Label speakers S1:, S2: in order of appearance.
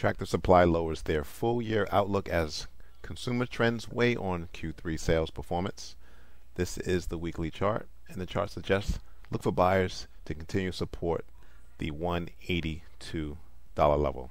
S1: Tractor Supply lowers their full year outlook as consumer trends weigh on Q3 sales performance. This is the weekly chart, and the chart suggests look for buyers to continue support the 182 dollar level.